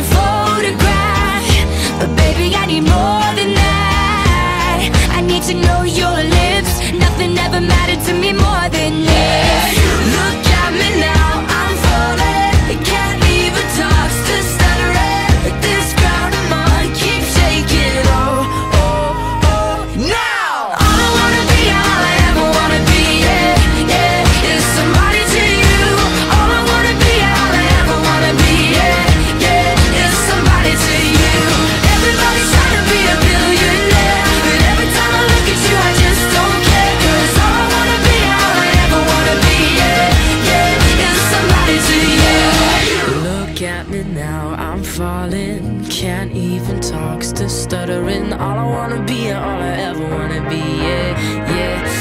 your photograph. But baby, I need more than that. I need to know you're falling, can't even talk, still stuttering. All I wanna be and all I ever wanna be, yeah, yeah.